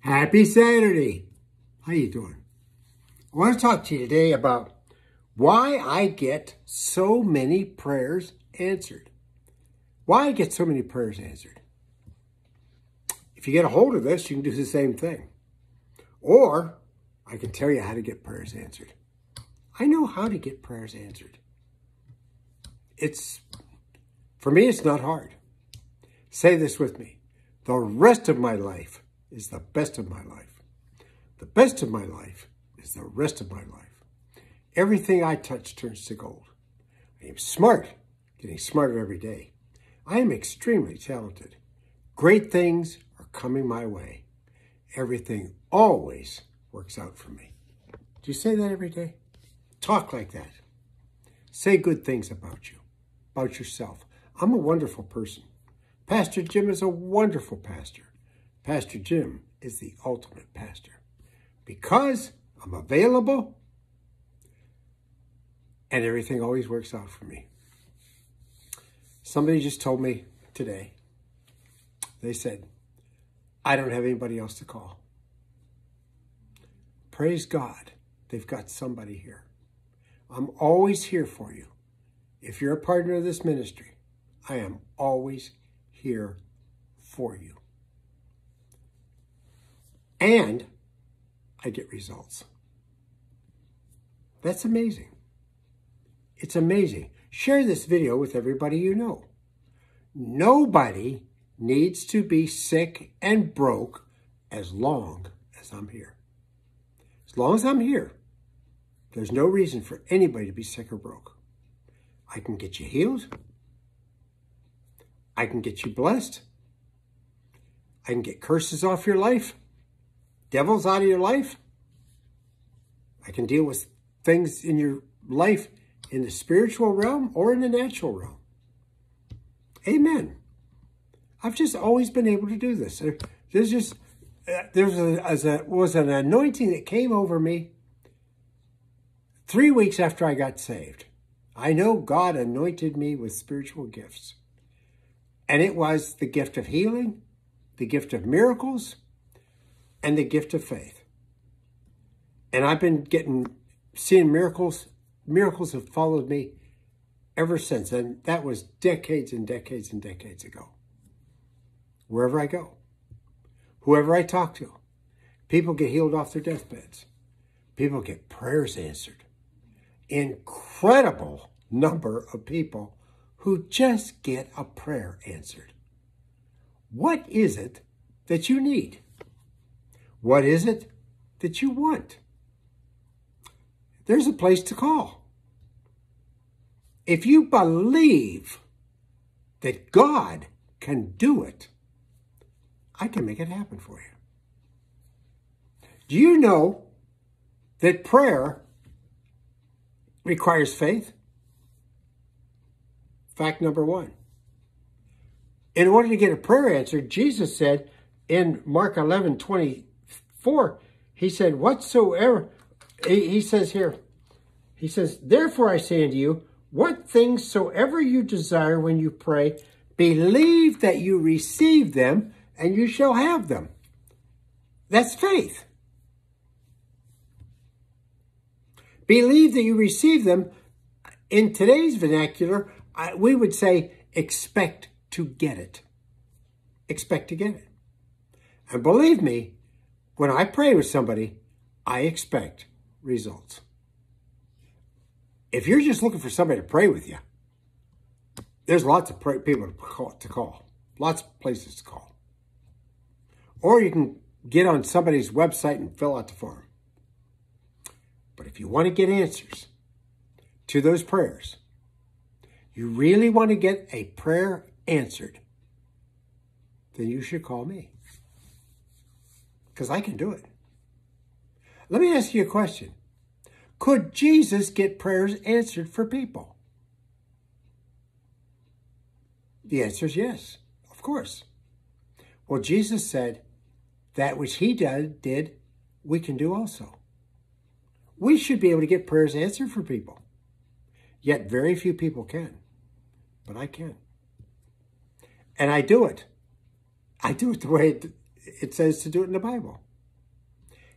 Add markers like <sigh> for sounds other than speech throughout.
Happy Saturday. How you doing? I want to talk to you today about why I get so many prayers answered. Why I get so many prayers answered. If you get a hold of this, you can do the same thing. Or I can tell you how to get prayers answered. I know how to get prayers answered. It's, for me, it's not hard. Say this with me. The rest of my life is the best of my life. The best of my life is the rest of my life. Everything I touch turns to gold. I am smart, getting smarter every day. I am extremely talented. Great things are coming my way. Everything always works out for me. Do you say that every day? Talk like that. Say good things about you, about yourself. I'm a wonderful person. Pastor Jim is a wonderful pastor. Pastor Jim is the ultimate pastor because I'm available and everything always works out for me. Somebody just told me today, they said, I don't have anybody else to call. Praise God, they've got somebody here. I'm always here for you. If you're a partner of this ministry, I am always here for you and I get results. That's amazing. It's amazing. Share this video with everybody you know. Nobody needs to be sick and broke as long as I'm here. As long as I'm here, there's no reason for anybody to be sick or broke. I can get you healed. I can get you blessed. I can get curses off your life devils out of your life. I can deal with things in your life in the spiritual realm or in the natural realm. Amen. I've just always been able to do this. There's just, uh, there's a, a, was an anointing that came over me three weeks after I got saved. I know God anointed me with spiritual gifts. And it was the gift of healing, the gift of miracles, and the gift of faith. And I've been getting, seeing miracles. Miracles have followed me ever since. And that was decades and decades and decades ago. Wherever I go, whoever I talk to, people get healed off their deathbeds. People get prayers answered. Incredible number of people who just get a prayer answered. What is it that you need? What is it that you want? There's a place to call. If you believe that God can do it, I can make it happen for you. Do you know that prayer requires faith? Fact number one. In order to get a prayer answered, Jesus said in Mark 11, 20, 4, he said, whatsoever, he says here, he says, therefore I say unto you, what things soever you desire when you pray, believe that you receive them and you shall have them. That's faith. Believe that you receive them. In today's vernacular, we would say expect to get it. Expect to get it. And believe me, when I pray with somebody, I expect results. If you're just looking for somebody to pray with you, there's lots of people to call, to call, lots of places to call. Or you can get on somebody's website and fill out the form. But if you want to get answers to those prayers, you really want to get a prayer answered, then you should call me because I can do it. Let me ask you a question. Could Jesus get prayers answered for people? The answer is yes, of course. Well, Jesus said, that which he did, did, we can do also. We should be able to get prayers answered for people. Yet very few people can. But I can. And I do it. I do it the way it, says to do it in the Bible.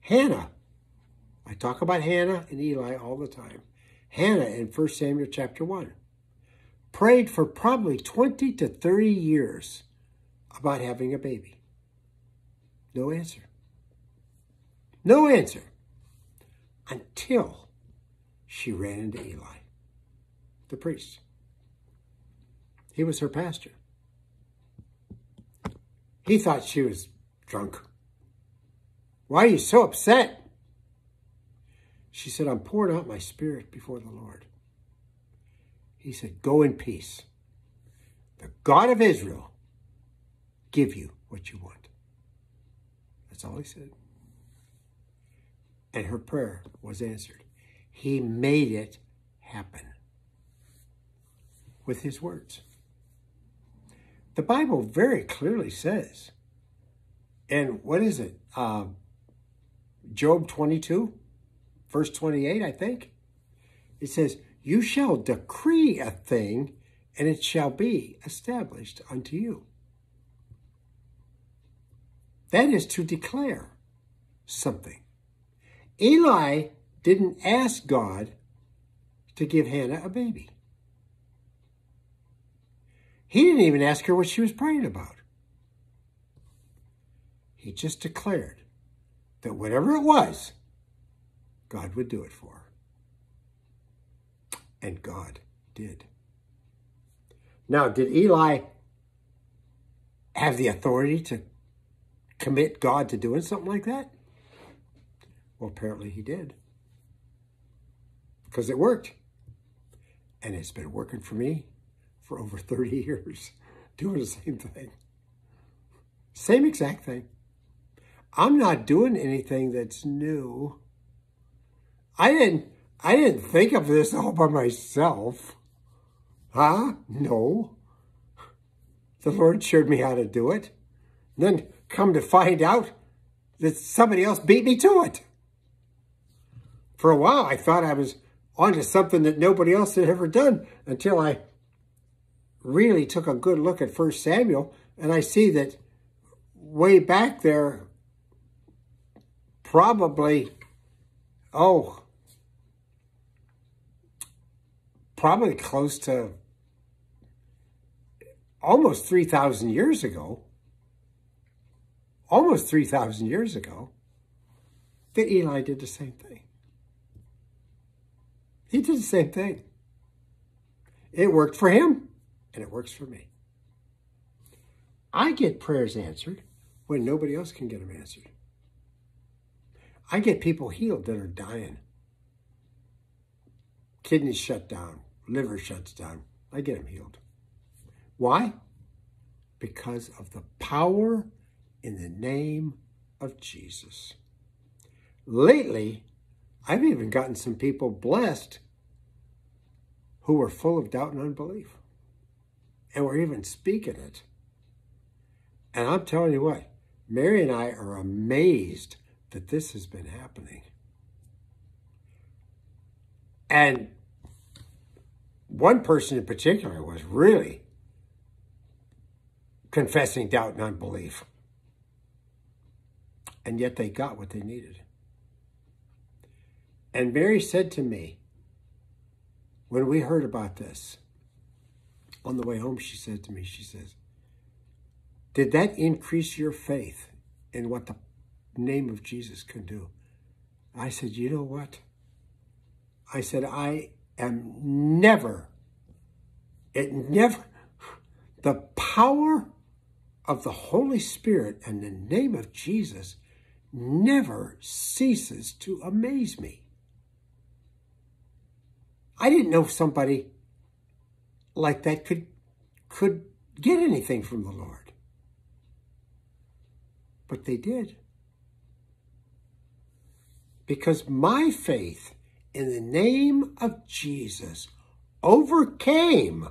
Hannah. I talk about Hannah and Eli all the time. Hannah in 1 Samuel chapter 1 prayed for probably 20 to 30 years about having a baby. No answer. No answer. Until she ran into Eli, the priest. He was her pastor. He thought she was drunk. Why are you so upset? She said, I'm pouring out my spirit before the Lord. He said, Go in peace. The God of Israel give you what you want. That's all he said. And her prayer was answered. He made it happen with his words. The Bible very clearly says, and what is it? Uh, Job 22, verse 28, I think. It says, You shall decree a thing, and it shall be established unto you. That is to declare something. Eli didn't ask God to give Hannah a baby. He didn't even ask her what she was praying about. He just declared that whatever it was, God would do it for. And God did. Now, did Eli have the authority to commit God to doing something like that? Well, apparently he did. Because it worked. And it's been working for me for over 30 <laughs> years, doing the same thing. Same exact thing. I'm not doing anything that's new. I didn't I didn't think of this all by myself. Huh? No. The Lord showed me how to do it. And then come to find out that somebody else beat me to it. For a while, I thought I was onto something that nobody else had ever done until I really took a good look at First Samuel and I see that way back there, probably, oh, probably close to almost 3,000 years ago, almost 3,000 years ago, that Eli did the same thing. He did the same thing. It worked for him, and it works for me. I get prayers answered when nobody else can get them answered. I get people healed that are dying. Kidneys shut down, liver shuts down. I get them healed. Why? Because of the power in the name of Jesus. Lately, I've even gotten some people blessed who were full of doubt and unbelief and were even speaking it. And I'm telling you what, Mary and I are amazed that this has been happening. And one person in particular was really confessing doubt and unbelief. And yet they got what they needed. And Mary said to me, when we heard about this, on the way home, she said to me, she says, did that increase your faith in what the name of Jesus can do? I said, you know what? I said, I am never, it never, the power of the Holy Spirit and the name of Jesus never ceases to amaze me. I didn't know somebody like that could, could get anything from the Lord. But they did. Because my faith in the name of Jesus overcame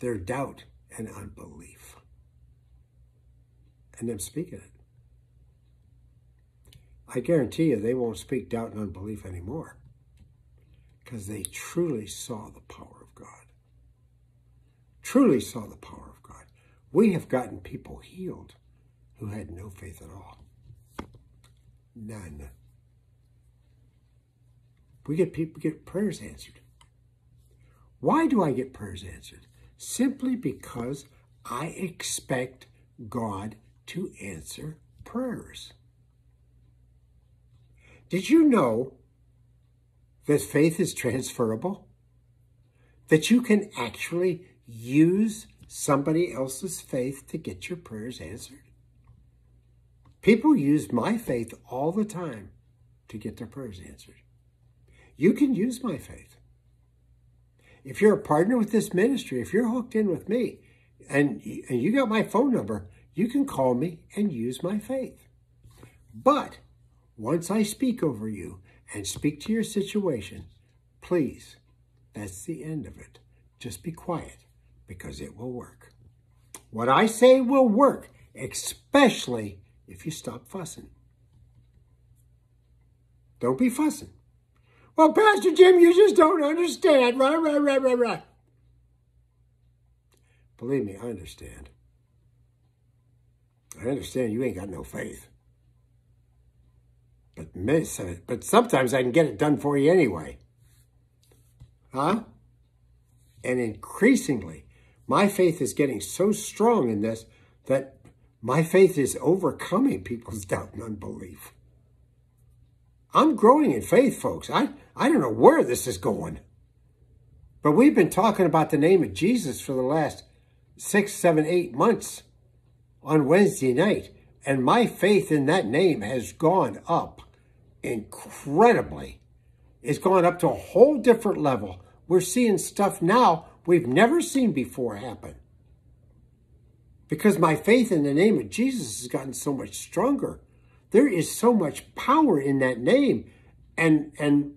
their doubt and unbelief. And them speaking it. I guarantee you they won't speak doubt and unbelief anymore because they truly saw the power of God. Truly saw the power of God. We have gotten people healed who had no faith at all. None. We get people get prayers answered. Why do I get prayers answered? Simply because I expect God to answer prayers. Did you know that faith is transferable? That you can actually use somebody else's faith to get your prayers answered? People use my faith all the time to get their prayers answered. You can use my faith. If you're a partner with this ministry, if you're hooked in with me, and, and you got my phone number, you can call me and use my faith. But once I speak over you and speak to your situation, please, that's the end of it. Just be quiet because it will work. What I say will work, especially if you stop fussing. Don't be fussing. Well, Pastor Jim, you just don't understand. Right, right, right, right, right. Believe me, I understand. I understand you ain't got no faith. But, miss, but sometimes I can get it done for you anyway. Huh? And increasingly, my faith is getting so strong in this that my faith is overcoming people's doubt and unbelief. I'm growing in faith, folks. I, I don't know where this is going. But we've been talking about the name of Jesus for the last six, seven, eight months on Wednesday night. And my faith in that name has gone up incredibly. It's gone up to a whole different level. We're seeing stuff now we've never seen before happen. Because my faith in the name of Jesus has gotten so much stronger. There is so much power in that name. And, and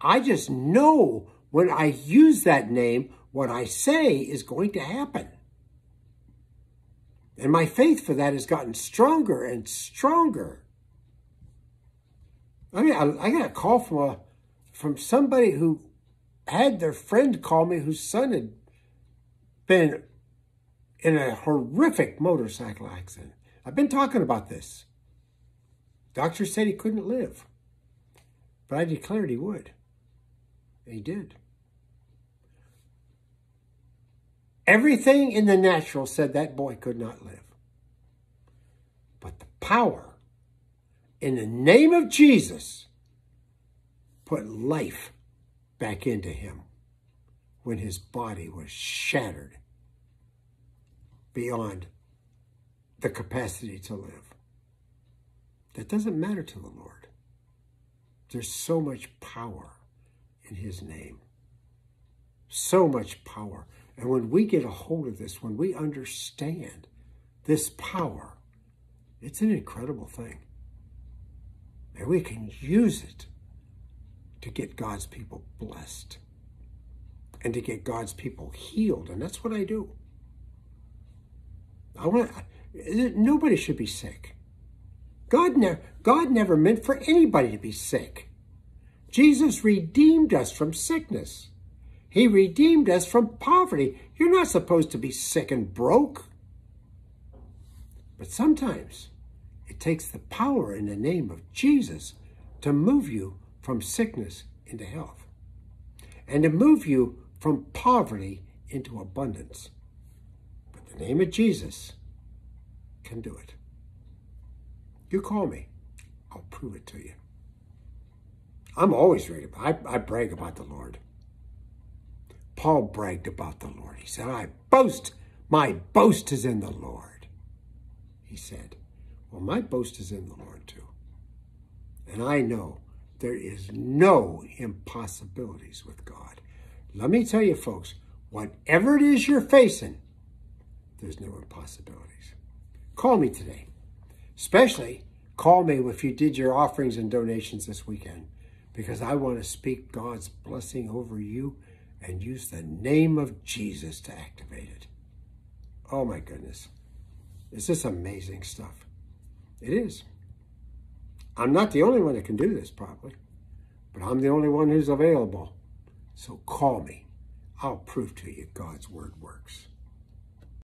I just know when I use that name, what I say is going to happen. And my faith for that has gotten stronger and stronger. I mean, I, I got a call from a from somebody who had their friend call me whose son had been in a horrific motorcycle accident. I've been talking about this. Doctor said he couldn't live, but I declared he would. And he did. Everything in the natural said that boy could not live. But the power in the name of Jesus put life back into him when his body was shattered beyond the capacity to live. That doesn't matter to the Lord. There's so much power in his name. So much power. And when we get a hold of this, when we understand this power, it's an incredible thing. And we can use it to get God's people blessed and to get God's people healed. And that's what I do. I want nobody should be sick. God never God never meant for anybody to be sick. Jesus redeemed us from sickness. He redeemed us from poverty. You're not supposed to be sick and broke. But sometimes it takes the power in the name of Jesus to move you from sickness into health and to move you from poverty into abundance. But the name of Jesus can do it. You call me. I'll prove it to you. I'm always ready. I, I brag about the Lord. Paul bragged about the Lord. He said, I boast. My boast is in the Lord. He said, well, my boast is in the Lord too. And I know there is no impossibilities with God. Let me tell you, folks, whatever it is you're facing, there's no impossibilities. Call me today. Especially call me if you did your offerings and donations this weekend because I want to speak God's blessing over you and use the name of Jesus to activate it. Oh my goodness. Is This is amazing stuff. It is. I'm not the only one that can do this probably, but I'm the only one who's available. So call me. I'll prove to you God's word works.